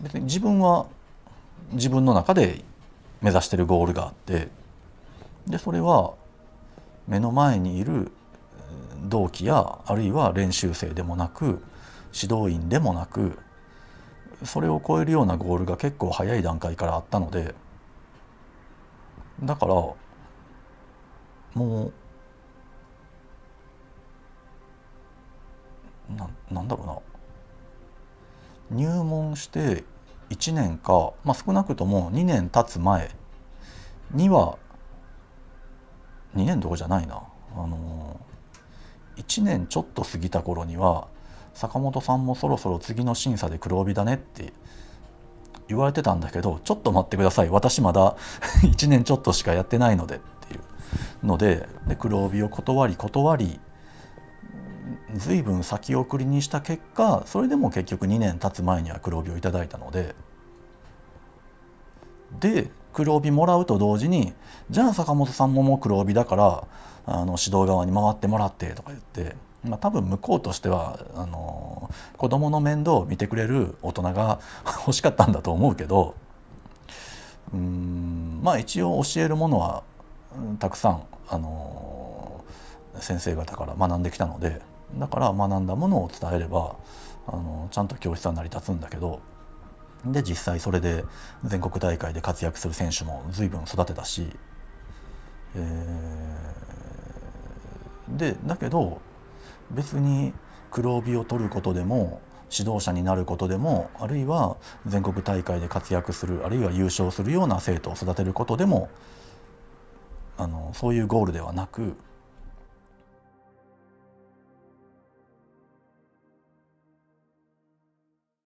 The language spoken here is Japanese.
別に自分は自分の中で目指してるゴールがあってでそれは目の前にいる同期やあるいは練習生でもなく指導員でもなくそれを超えるようなゴールが結構早い段階からあったのでだからもうななんだろうな。入門して1年か、まあ、少なくとも2年経つ前には2年どこじゃないな。あの1年ちょっと過ぎた頃には坂本さんもそろそろ次の審査で黒帯だねって言われてたんだけどちょっと待ってください。私まだ 1年ちょっとしかやってないのでっていうのでで黒帯を断り断り随分先送りにした結果それでも結局2年経つ前には黒帯をいただいたので。で黒帯もらうと同時にじゃあ坂本さんももう黒帯だからあの指導側に回ってもらってとか言って、まあ、多分向こうとしてはあの子供の面倒を見てくれる大人が 欲しかったんだと思うけどうんまあ一応教えるものはたくさんあの先生方から学んできたので。だから学んだものを伝えればあのちゃんと教室は成り立つんだけどで実際それで全国大会で活躍する選手も随分育てたし、えー、でだけど別に黒帯を取ることでも指導者になることでもあるいは全国大会で活躍するあるいは優勝するような生徒を育てることでもあのそういうゴールではなく